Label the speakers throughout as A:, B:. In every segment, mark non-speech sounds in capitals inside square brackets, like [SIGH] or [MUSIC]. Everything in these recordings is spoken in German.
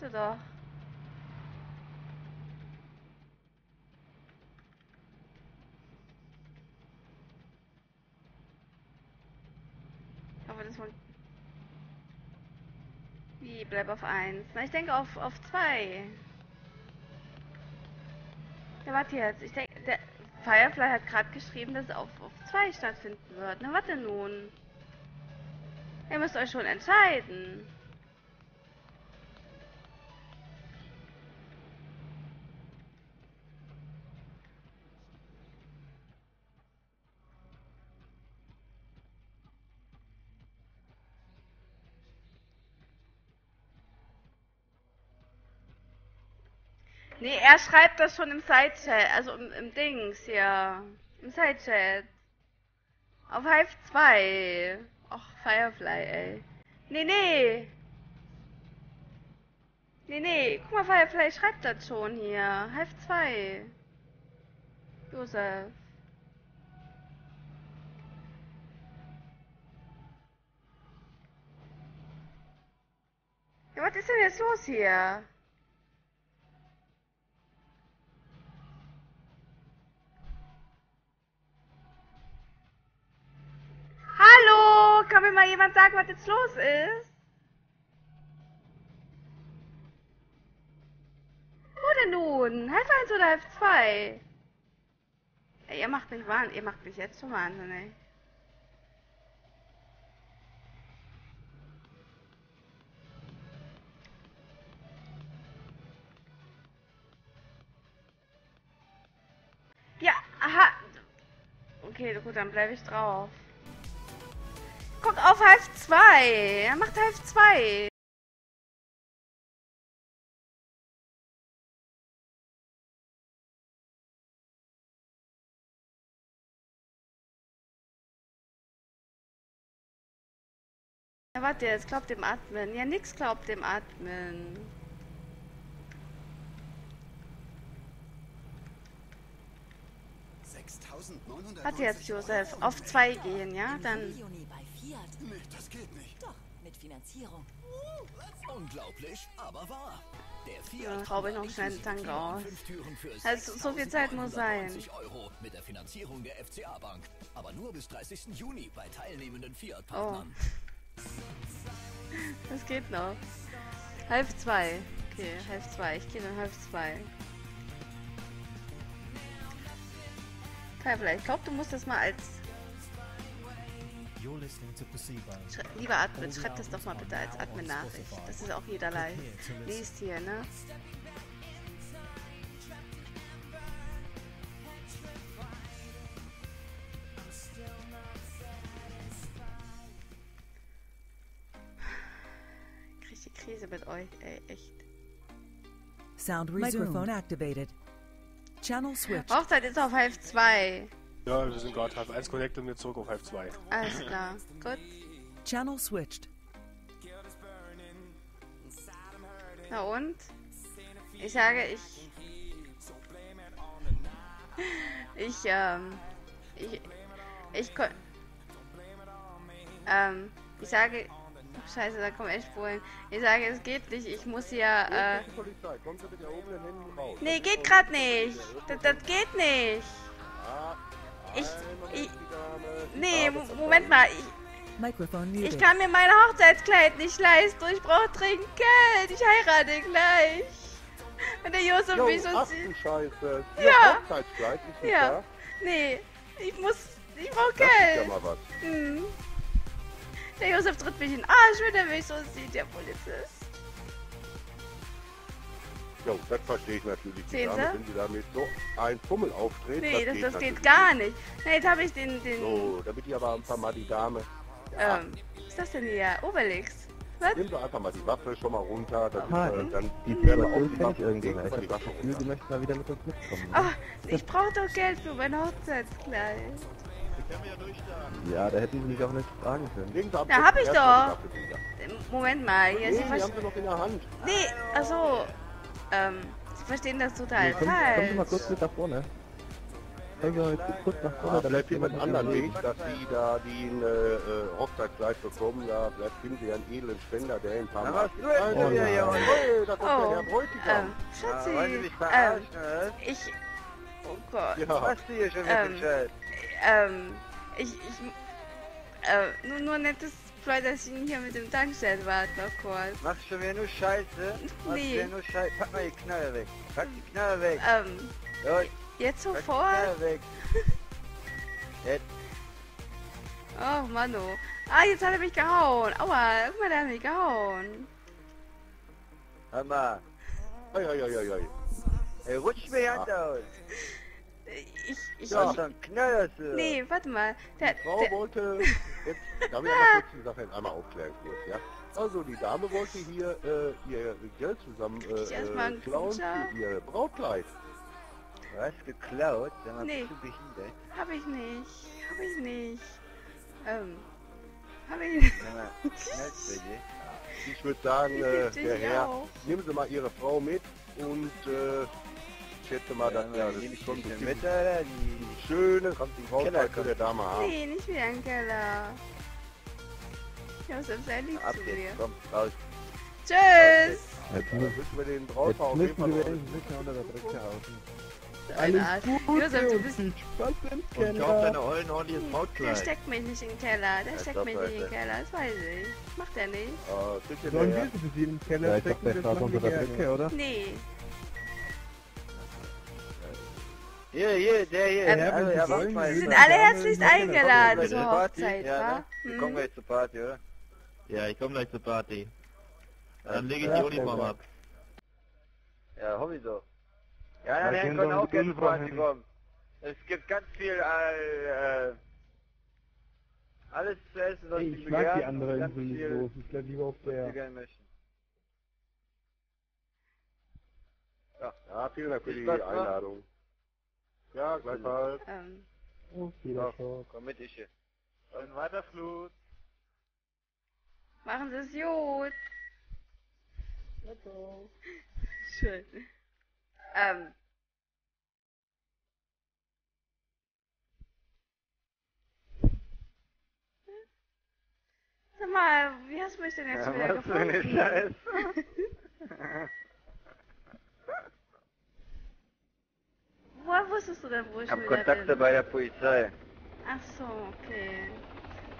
A: Warte doch. Aber das wohl. Wie, bleib auf 1. Na, ich denke auf, auf 2. Ja, warte jetzt. Ich denke, der Firefly hat gerade geschrieben, dass es auf 2 stattfinden wird. Na, warte nun. Ihr müsst euch schon entscheiden. Nee, er schreibt das schon im Sidechat, also im, im Dings hier. Im Sidechat. Auf Hive 2. Och, Firefly, ey. Nee, nee. Nee, nee. Guck mal, Firefly schreibt das schon hier. Hive 2. Josef. Ja, was ist denn jetzt los hier? Mal jemand sagen, was jetzt los ist? Wo denn nun? Halb 1 oder halb 2? Ey, ihr macht mich wahnsinnig. Ihr macht mich jetzt schon wahnsinnig. Ja, aha. Okay, gut, dann bleibe ich drauf. Guck auf halb 2. Er macht halb 2. Ja, warte, jetzt glaubt dem Admin. Ja, nix glaubt dem Admin. Warte jetzt, Josef. Auf 2 gehen, ja? Dann.
B: Fiat.
C: Nee, das geht nicht.
B: Doch, mit Finanzierung.
C: Unglaublich, aber wahr. Der
A: Ja,
C: Fiat
A: schraube ich noch schnell den Tank aus. Also, so viel Zeit muss sein.
C: 6.990 Euro mit der Finanzierung der FCA Bank. Aber nur bis 30. Juni bei teilnehmenden Fiat-Partnern.
A: Das geht noch. Halb 2. Okay, halb 2. Ich gehe dann halb 2. Firefly, ich glaube, du musst das mal als.
D: You're listening to Placebo.
A: Schrei lieber Admin, schreib das doch mal bitte als Admin-Nachricht. Das ist auch jeder live. Liest hier, ne? Ich krieg die Krise mit euch, ey, echt.
E: Sound Microphone activated. Channel switched.
A: Hochzeit ist auf halb 2.
F: Ja, wir sind gerade halb 1 connected und jetzt zurück auf halb 2.
A: Alles klar. Gut.
E: Channel switched.
A: Na und? Ich sage, ich. [LAUGHS] Ich, ähm. Ich. Ich. Ähm. Ich sage. Scheiße, da kommen echt Spulen. Ich sage, es geht nicht. Ich muss hier, äh. Nee, geht grad nicht. Das, das geht nicht. Ich. ich nee, Moment mal. Ich, ich kann mir mein Hochzeitskleid nicht leisten. Ich brauche dringend Geld. Ich heirate gleich. Wenn der Josef
G: Jo,
A: mich so
G: ach
A: sieht.
G: Scheiße.
A: Ja.
G: Ihr Hochzeitskleid ist nicht
A: Ja.
G: da.
A: Nee, ich muss. Ich brauche
G: ja
A: Geld.
G: mal was.
A: Hm. Der Josef tritt mich in den Arsch, wenn er mich so sieht, der Polizist.
G: Jo, das verstehe ich natürlich. Die
A: Sehen
G: Dame,
A: Sie?
G: wenn sie damit so ein Pummel auftritt,
A: Nee, das,
G: geht
A: das geht gar
G: nicht.
A: nicht. Na, jetzt habe ich den. den
G: So, damit ich aber einfach mal die Dame.
A: ähm, was ist das denn hier? Obelix. Was?
G: Nimm doch einfach mal die Waffe schon mal runter. Das
H: Aha,
G: ist, äh, dann
H: Die
G: die
H: Bill
G: auf die Waffe
H: irgendwie. Ich habe
G: die
H: das
G: Waffe
H: Gefühl, die möchten mal wieder mit uns mitkommen. Ne?
A: Oh, ich brauche doch Geld für mein Hochzeitskleid.
H: Ja, da hätten sie mich auch nicht fragen können.
G: Sie
A: Ja,
G: besten
A: hab ich doch.
G: die.
A: Moment mal, hier,
G: Nee,
A: Sie
G: die
A: verstehen.
G: haben sie noch in der Hand.
A: Nee, achso. Ähm, Sie verstehen das total
H: Kommen, kommen Sie mal
A: falsch.
H: kurz mit da vorne. Also, jetzt kurz nach vorne,
G: Ja,
H: dann
G: vielleicht
H: jemand
G: anderen. Weg, dass sie da die ein äh, äh, Hochzeitskleid bekommen, da finden sie einen edlen Spender, der ein paar
D: wieder hier,
G: Oh,
D: Mann?
G: hey, da kommt
A: Oh,
G: der Herr Bräutigam.
A: ähm, Schatzi,
D: Ja, Sie
A: ähm, ich, oh Gott,
G: ja,
D: Was du hier schon wieder
A: Ähm, ähm, ich, ich, äh, nur, nur nettes Fleuderchen hier mit dem Tankstellen warten noch kurz.
D: Machst du mir nur Scheiße? Machst
A: Nee.
D: du mir nur Scheiße? Pack mal die Knarre weg. Pack die Knarre weg.
A: Ähm,
D: Los,
A: jetzt
D: pack die
A: sofort?
D: Knarre weg. [LAUGHS] Jetzt.
A: Oh, Mano. Ah, jetzt hat er mich gehauen. Aua, guck mal, der hat mich gehauen.
D: Hör mal.
G: Oi, oi, oi, oi, oi.
D: Ey, rutsch mir die Hand aus.
A: Ich, ich,
G: Ja.
D: Das doch ein Knaller, so.
A: nee, warte mal. Der,
G: Frau
A: der,
G: wollte, [LAUGHS] jetzt, darf ich einmal kurz die Sache jetzt einmal aufklären kurz, ja? Also die Dame wollte hier äh, ihr Geld zusammen äh,
A: ich
G: äh, klauen für ihr Brautkleid.
D: Du hast geklaut? Mal,
A: Nee.
D: bist du behindert?
A: hab ich nicht. Hab ich nicht. Ähm, hab ich [LAUGHS] nicht.
G: Ich würde sagen, äh,
A: Ich
G: der Herr,
A: auch.
G: nehmen Sie mal Ihre Frau mit und äh, ich schätze mal, dass ja, das
D: ich
G: schon
D: dich
G: bestimmt
D: mit, oder? Die,
G: ein schönes Brautkleid für der Dame haben.
A: Nee, nicht wieder im Keller. Josef, sei lieb
D: ab
A: zu
D: jetzt, komm, raus.
A: Tschüss!
H: Jetzt müssen,
G: müssen wir den
H: jetzt
G: Brautpaar auf jeden
H: müssen
G: Fall
H: wir wenigstens nicht mehr unter der Brücke hausen.
A: Ein Arsch. Josef, du bist...
H: Spaß im
G: Und
H: Keller.
G: kauf deine Eulen ordentliches
A: Der
G: Brautkleid.
A: steckt mich nicht in den Keller. Der
D: Ja,
A: steckt mich nicht in den. Keller. Das weiß ich. Macht er nicht.
G: Ihr
H: Sollen
G: der-
H: wir sie in den Keller
G: Ja, ich
H: stecken? Das
G: der
H: machen wir
G: der
H: gerne, oder?
A: Nee.
D: Hier, hier, der hier.
A: Ähm,
D: der andere, ja,
H: Sie
D: mal.
A: Sind
H: sind
A: alle herzlichst eingeladen zur? Hochzeit,
D: Ja,
A: wa?
D: ne? Wir
A: Hm?
D: kommen gleich zur Party, oder?
I: Ja, ich komme gleich zur Party. Dann lege ich
H: Ja,
I: die Uniform ab.
D: Ja, sowieso. Ja,
H: Ja,
D: dann ja,
H: können
D: können auch gerne zur Party kommen. Es gibt ganz viel, äh, äh, alles zu essen, was
H: Ich
D: Sie
H: mag die andere Insel nicht so. Ich bleib lieber auf der.
D: möchten.
G: Ja, vielen Dank für die? Einladung. Ja, gleichfalls.
A: Ähm,
H: Oh, wieder Short.
D: Komm mit, ich hier.
I: Und weiter Flut.
A: machen Sie es gut. Schön. Ähm. Sag mal, wie hast du mich denn jetzt
D: Ja,
A: wieder gefunden? [LAUGHS] Woher wusstest du denn, wo ich
D: Ich hab
A: wieder
D: Kontakte
A: bin?
D: bei der Polizei.
A: Ach so, okay.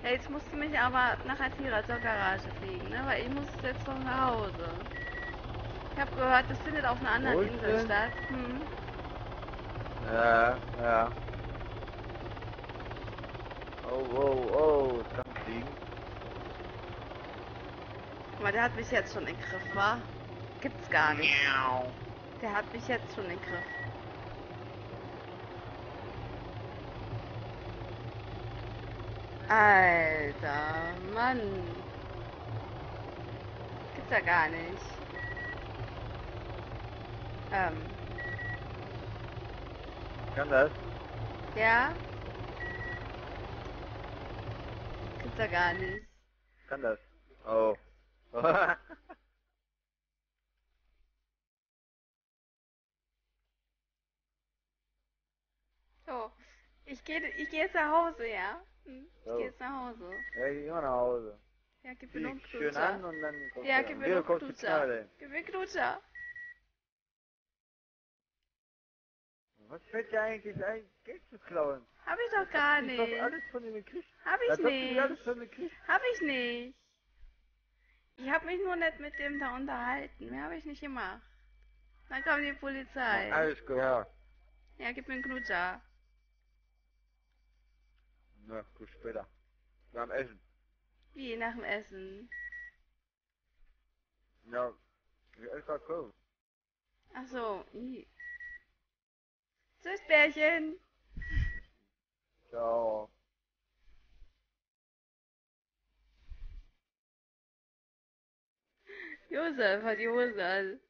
A: Ja, jetzt musst du mich aber nach Atira zur Garage fliegen, ne? Weil ich muss jetzt noch nach Hause. Ich habe gehört, das findet auf einer anderen
D: ist
A: Insel statt. Hm.
D: Ja, ja. Oh, oh, oh, kann fliegen.
A: Guck mal, der hat mich jetzt schon im Griff, wa? Gibt's gar nicht. Der hat mich jetzt schon im Griff. Alter, Mann. Gibt's ja gar nicht. Ähm,
D: Kann das?
A: ja? Gibt's ja gar nicht.
D: Kann das? Oh. [LAUGHS]
A: So, ich gehe ich geh jetzt nach Hause, ja? Hm? Ich
D: Oh.
A: gehe jetzt nach Hause.
D: ja, ich geh mal nach Hause.
A: Ja, gib mir noch einen
D: schön an und dann kommst
A: Ja,
D: du
A: gib mir noch einen Knutscher. Gib mir einen Knutscher.
D: Was fällt dir eigentlich ein, Geld zu klauen?
A: Hab ich doch gar
D: Ich hab
A: nicht.
D: alles von dir gekriegt.
A: Hab ich
D: du dir alles
A: nicht.
D: von.
A: Hab ich nicht. Ich hab mich nur nicht mit dem da unterhalten. Mehr habe ich nicht gemacht. Dann kam die Polizei.
D: Alles gehört.
A: Ja, gib mir einen Knutscher.
D: Na, gut, später. Wir haben Essen.
A: Wie nach dem Essen.
D: Ja, ich esse grad Köln.
A: Ach so. i. Tschüss, Bärchen.
D: Ciao.
A: Josef hat die Hose an.